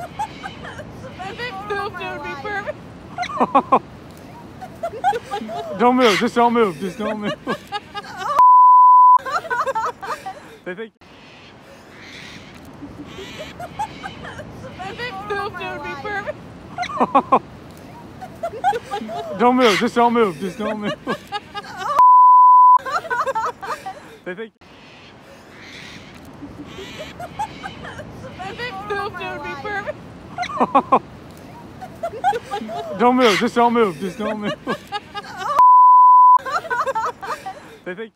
If it it would be perfect. don't move. Just don't move. Just don't move. they think. If it pooped, it would be perfect. don't move. Just don't move. Just don't move. they think. If it pooped, it would be. don't move. Just don't move. Just don't move. they think.